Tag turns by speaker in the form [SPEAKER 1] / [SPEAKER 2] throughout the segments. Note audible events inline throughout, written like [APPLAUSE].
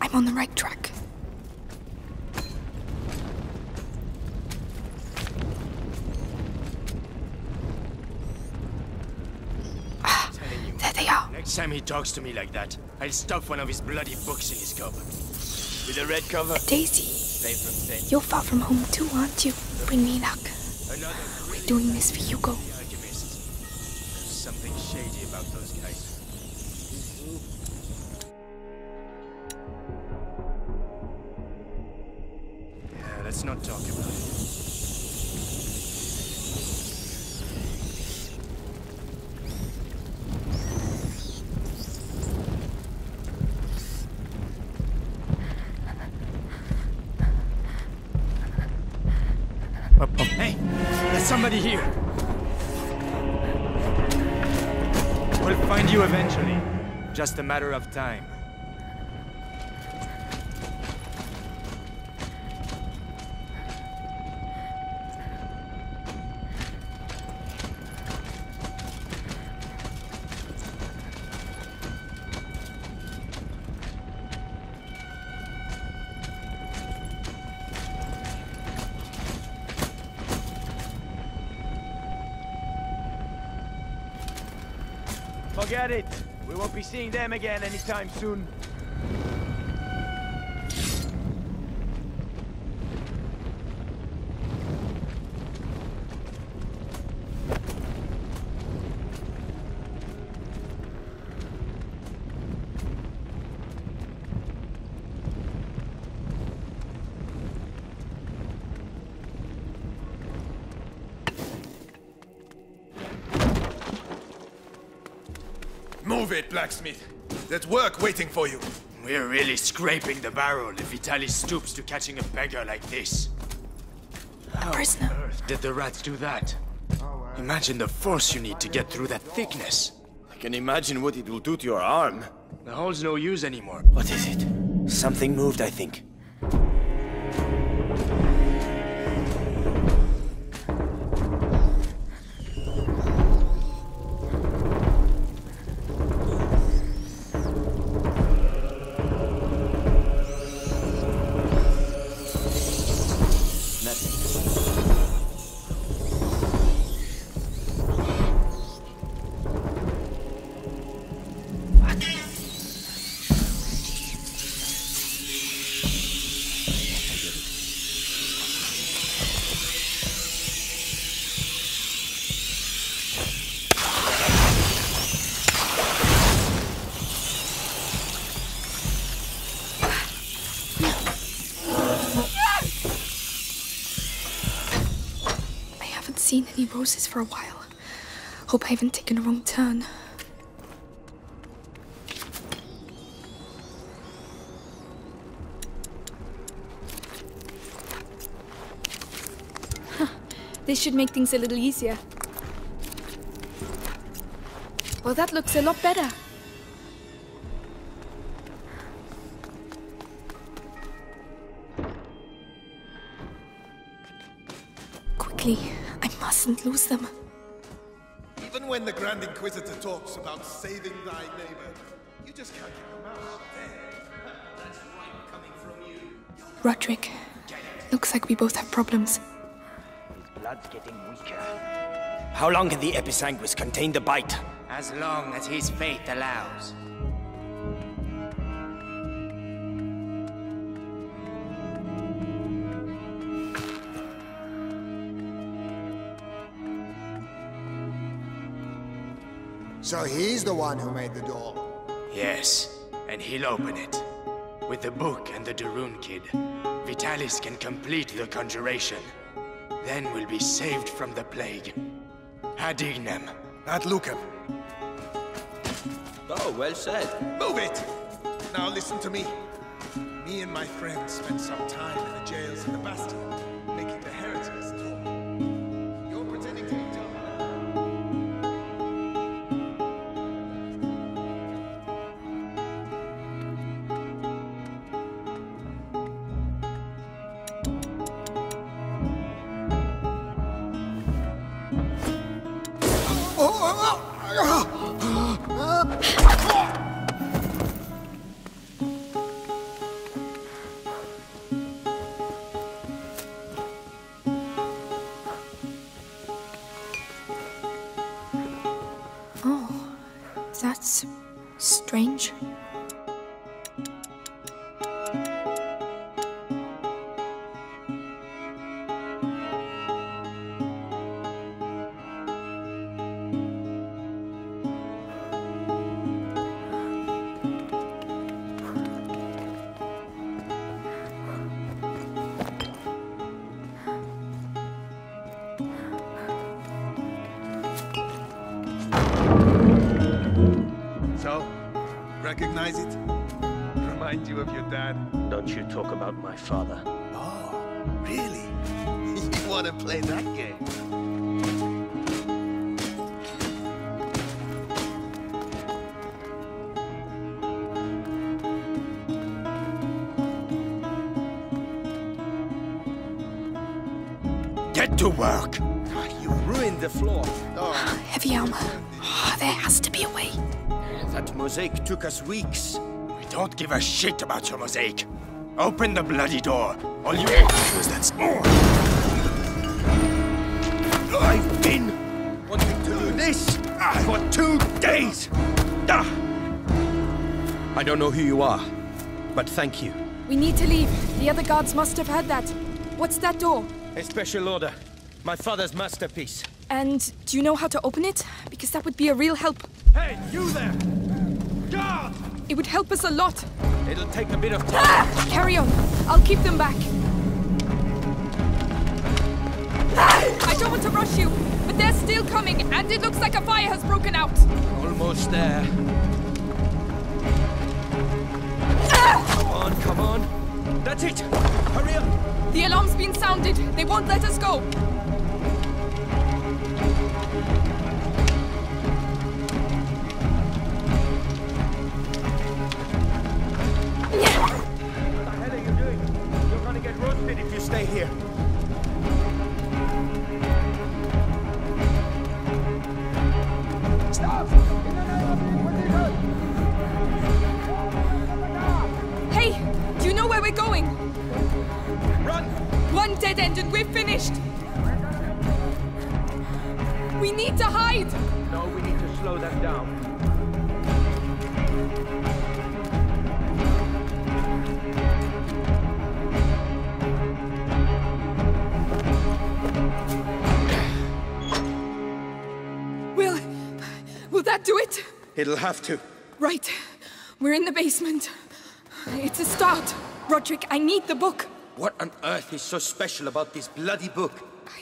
[SPEAKER 1] I'm on the right track. Ah, there they are.
[SPEAKER 2] Next time he talks to me like that, I'll stuff one of his bloody books in his cupboard. With a red cover.
[SPEAKER 1] Daisy,
[SPEAKER 2] Made from Saint
[SPEAKER 1] you're far from home too, aren't you? Bring me luck. We're doing this for Hugo.
[SPEAKER 2] There's something shady about those guys. Let's not talk about it. Oh, oh. Hey, there's somebody here. We'll find you eventually. Just a matter of time.
[SPEAKER 3] Forget it. We won't be seeing them again anytime soon.
[SPEAKER 4] Move it, blacksmith. There's work waiting for you.
[SPEAKER 2] We're really scraping the barrel if Vitalis stoops to catching a beggar like this.
[SPEAKER 1] A prisoner.
[SPEAKER 2] Earth did the rats do that? Imagine the force you need to get through that thickness.
[SPEAKER 5] I can imagine what it will do to your arm.
[SPEAKER 2] The hole's no use anymore.
[SPEAKER 5] What is it? Something moved, I think.
[SPEAKER 1] Seen any roses for a while. Hope I haven't taken a wrong turn.
[SPEAKER 6] This should make things a little easier. Well, that looks a lot better.
[SPEAKER 1] Quickly, mustn't lose them.
[SPEAKER 4] Even when the Grand Inquisitor talks about saving thy neighbor, you just can't keep your mouth shut.
[SPEAKER 1] That's right coming from you. Rodric, looks like we both have problems.
[SPEAKER 3] His blood's getting weaker.
[SPEAKER 5] How long can the Episanguis contain the bite?
[SPEAKER 2] As long as his fate allows.
[SPEAKER 7] So he's the one who made the door.
[SPEAKER 2] Yes, and he'll open it. With the book and the De Rune kid, Vitalis can complete the conjuration. Then we'll be saved from the plague. Ad ignem.
[SPEAKER 4] Ad Lucem.
[SPEAKER 5] Oh, well said.
[SPEAKER 4] Move it! Now listen to me. Me and my friends spent some time in the jails in the Bastion, recognize it? Remind you of your dad?
[SPEAKER 2] Don't you talk about my father.
[SPEAKER 4] Oh, really? [LAUGHS] you want to play that game?
[SPEAKER 5] Get to work!
[SPEAKER 2] You ruined the floor. [SIGHS]
[SPEAKER 8] Heavy armor. Ah, there has to be a way.
[SPEAKER 2] That mosaic took us weeks.
[SPEAKER 5] We don't give a shit about your mosaic. Open the bloody door. All you have to do is that small.
[SPEAKER 2] I've been wanting to do this for two days. Ah. I don't know who you are, but thank you.
[SPEAKER 1] We need to leave. The other guards must have heard that. What's that door?
[SPEAKER 2] A special order. My father's masterpiece.
[SPEAKER 1] And do you know how to open it? Because that would be a real help.
[SPEAKER 3] Hey, you there! Guard!
[SPEAKER 1] It would help us a lot.
[SPEAKER 2] It'll take a bit of time.
[SPEAKER 1] Ah! Carry on. I'll keep them back. I don't want to rush you, but they're still coming, and it looks like a fire has broken out.
[SPEAKER 2] Almost there. Come on, come on. That's it. Hurry up.
[SPEAKER 1] The alarm's been sounded. They won't let us go.
[SPEAKER 3] Stay here.
[SPEAKER 1] That do it?
[SPEAKER 2] It'll have to.
[SPEAKER 1] Right. We're in the basement. It's a start. Rodric, I need the book.
[SPEAKER 2] What on earth is so special about this bloody book?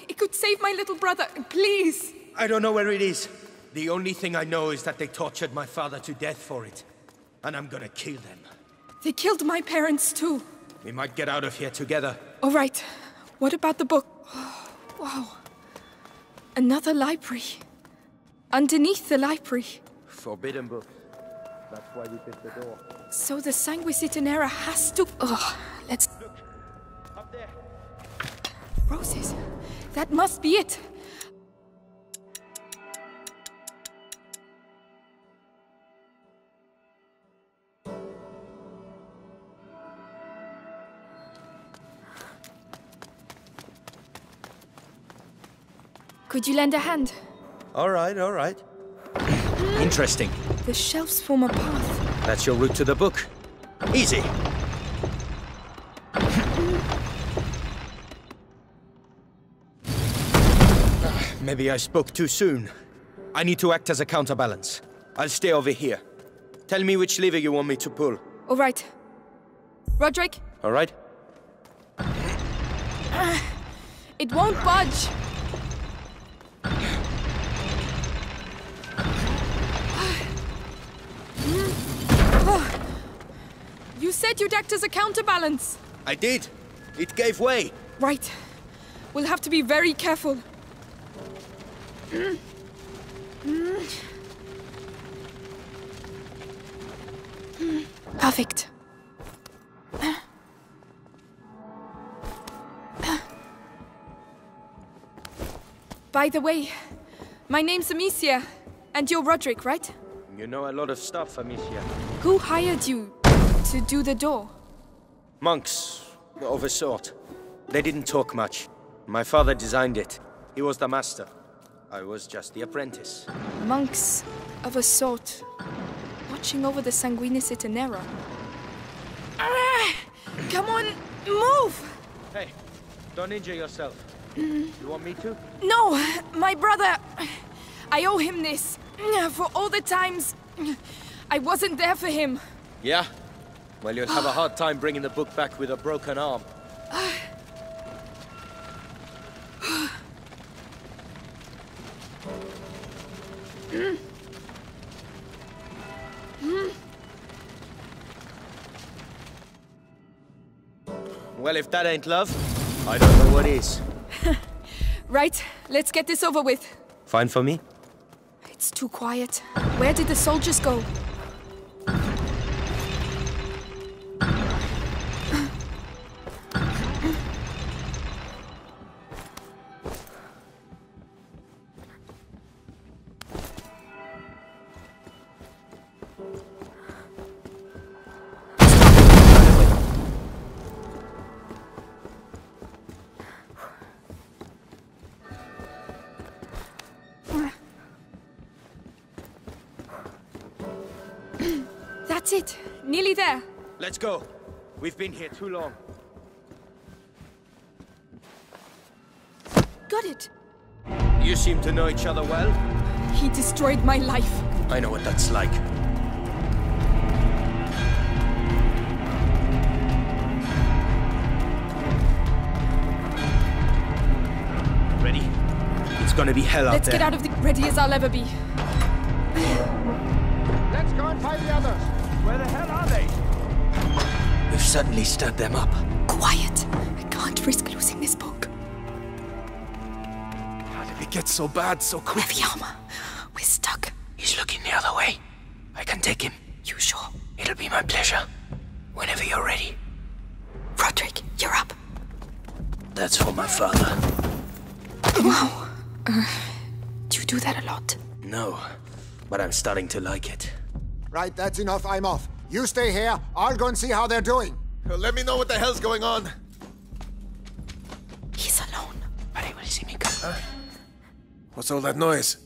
[SPEAKER 1] It could save my little brother. Please.
[SPEAKER 2] I don't know where it is. The only thing I know is that they tortured my father to death for it. And I'm gonna kill them.
[SPEAKER 1] They killed my parents too.
[SPEAKER 2] We might get out of here together.
[SPEAKER 1] All right. What about the book? Oh, wow. Another library. Underneath the library.
[SPEAKER 2] Forbidden book. That's why we did the door.
[SPEAKER 1] So the Sanguinis Itinera has to. Ugh. Let's.
[SPEAKER 3] Look, Up there.
[SPEAKER 1] Roses. That must be it. Could you lend a hand?
[SPEAKER 2] All right, all right. [CLEARS THROAT] Interesting.
[SPEAKER 1] The shelves form a path.
[SPEAKER 2] That's your route to the book. Easy. [SIGHS] Maybe I spoke too soon. I need to act as a counterbalance. I'll stay over here. Tell me which lever you want me to pull.
[SPEAKER 1] All right. Rodric,
[SPEAKER 2] All right? [SIGHS]
[SPEAKER 1] it won't budge. You said you'd act as a counterbalance.
[SPEAKER 2] I did. It gave way.
[SPEAKER 1] Right. We'll have to be very careful.
[SPEAKER 8] Perfect.
[SPEAKER 1] By the way, my name's Amicia, and you're Rodric, right?
[SPEAKER 2] You know a lot of stuff, Amicia.
[SPEAKER 1] Who hired you to do the door?
[SPEAKER 2] Monks, of a sort. They didn't talk much. My father designed it. He was the master. I was just the apprentice.
[SPEAKER 1] Monks of a sort. watching over the Sanguinis Itinera. Ah, come on, move!
[SPEAKER 3] Hey, don't injure yourself. You want me to?
[SPEAKER 1] No, my brother. I owe him this. For all the times I wasn't there for him.
[SPEAKER 3] Yeah? Well, you'll have a hard time bringing the book back with a broken arm. Well, if that ain't love, I don't know what is. [LAUGHS]
[SPEAKER 1] Right, let's get this over with.
[SPEAKER 3] Fine for me?
[SPEAKER 1] It's too quiet. Where did the soldiers go? That's it. Nearly there.
[SPEAKER 3] Let's go. We've been here too long.
[SPEAKER 1] Got it.
[SPEAKER 3] You seem to know each other well.
[SPEAKER 1] He destroyed my life.
[SPEAKER 3] I know what that's like. Ready? It's gonna be hell out
[SPEAKER 1] Let's
[SPEAKER 3] there.
[SPEAKER 1] get out of the ready as I'll ever be.
[SPEAKER 4] Let's go and find the others.
[SPEAKER 3] Where the hell are they? We've suddenly stirred them up.
[SPEAKER 8] Quiet. I can't risk losing this book.
[SPEAKER 2] How did it get so bad so quick?
[SPEAKER 8] Heavy armor. We're stuck.
[SPEAKER 5] He's looking the other way. I can take him.
[SPEAKER 8] You sure?
[SPEAKER 5] It'll be my pleasure. Whenever you're ready.
[SPEAKER 8] Rodric, you're up.
[SPEAKER 5] That's for my father.
[SPEAKER 8] Wow. Uh, do you do that a lot?
[SPEAKER 5] No, but I'm starting to like it.
[SPEAKER 7] Right, that's enough. I'm off. You stay here. I'll go and see how they're doing.
[SPEAKER 4] Let me know what the hell's going on.
[SPEAKER 8] He's alone.
[SPEAKER 5] But he will see me come.
[SPEAKER 2] What's all that noise?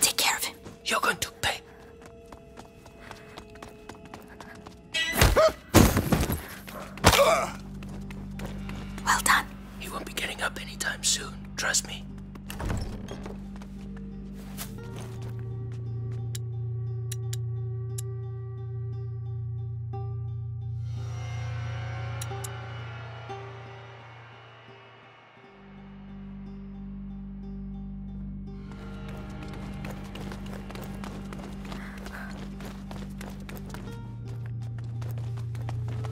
[SPEAKER 8] Take care of him.
[SPEAKER 5] You're going to pay.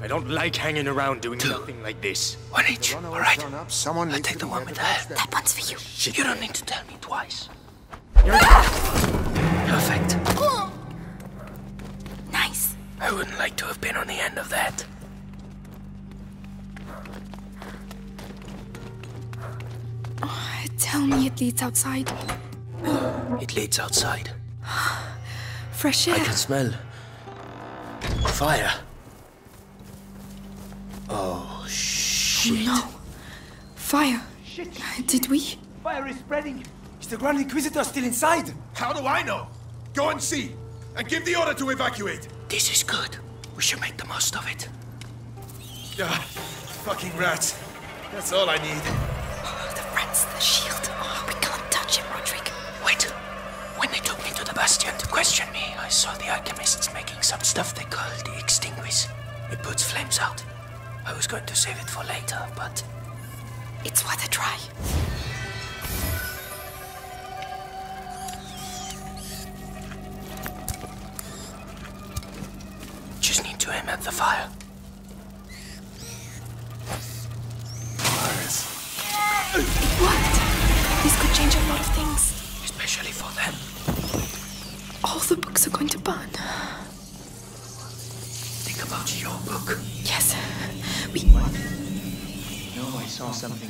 [SPEAKER 2] I don't like hanging around doing nothing like this.
[SPEAKER 5] One each.
[SPEAKER 7] Runaway
[SPEAKER 5] All right.
[SPEAKER 7] up. Someone
[SPEAKER 5] I'll take the one with the head.
[SPEAKER 8] That one's for you.
[SPEAKER 5] You don't need to tell me twice. Ah! Perfect.
[SPEAKER 8] Nice.
[SPEAKER 5] I wouldn't like to have been on the end of that.
[SPEAKER 8] Ah, tell me it leads outside.
[SPEAKER 5] It leads outside.
[SPEAKER 8] Fresh air.
[SPEAKER 5] I can smell fire. Oh shit!
[SPEAKER 8] No. Fire. Shit. Did we?
[SPEAKER 3] Fire is spreading.
[SPEAKER 2] Is the Grand Inquisitor still inside?
[SPEAKER 4] How do I know? Go and see. And give the order to evacuate.
[SPEAKER 5] This is good. We should make the most of it.
[SPEAKER 4] Ah, fucking rats. That's all I need.
[SPEAKER 8] The rats, the shield. Oh, we can't touch him, Rodric.
[SPEAKER 5] Wait. When they took me to the Bastion to question me, I saw the alchemists making some stuff they called the Extinguis. It puts flames out. Going to save it for later, but
[SPEAKER 8] It's worth a try.
[SPEAKER 5] just need to aim at the fire.
[SPEAKER 8] What? This could change a lot of things.
[SPEAKER 5] Especially for them.
[SPEAKER 8] All the books are going to burn.
[SPEAKER 5] Think about your book.
[SPEAKER 8] Yes. We.
[SPEAKER 3] No, I saw something.